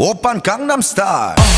오빤 강남스타일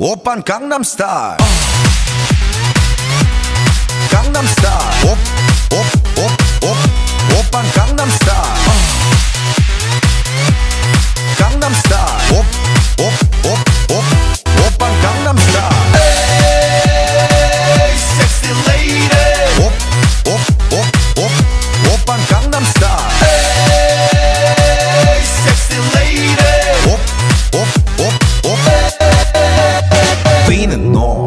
오빤 강남스타일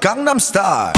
강남스타일